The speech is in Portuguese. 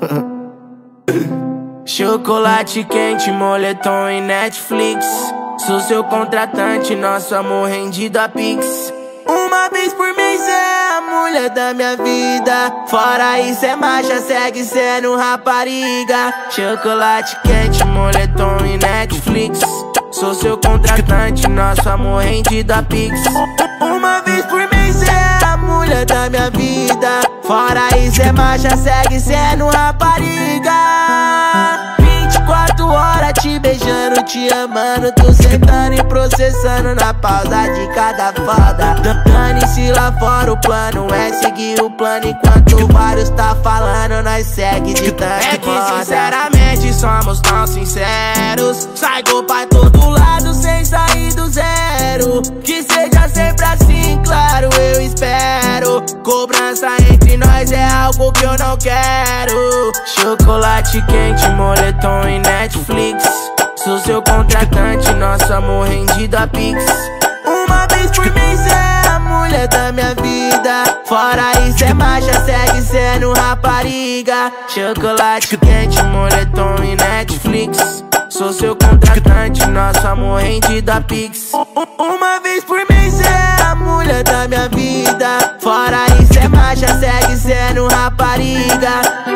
Chocolate quente, moletom e Netflix. Sou seu contratante, nosso amor rendido a Pix. Uma vez por mês é a mulher da minha vida. Fora isso é marcha, segue sendo rapariga. Chocolate quente, moletom e Netflix. Sou seu contratante, nosso amor rendido a Pix. Uma vez a mulher da minha vida. Fora isso é marcha, segue sendo rapariga. 24 horas te beijando, te amando, tu sentando e processando na pausa de cada foda. Dane-se lá fora, o plano é seguir o plano enquanto vários tá falando, nós segue de tanto É que sinceramente somos tão sinceros. Sai gol pra todo lado sem Cobrança entre nós é algo que eu não quero. Chocolate quente, moletom e Netflix. Sou seu contratante, nosso amor rendido a Pix. Uma vez por mês é a mulher da minha vida. Fora isso é marcha, segue sendo rapariga. Chocolate quente, moletom e Netflix. Sou seu contratante, nosso amor rendido a Pix. Uma vez por mês é a mulher da minha vida. Rapariga.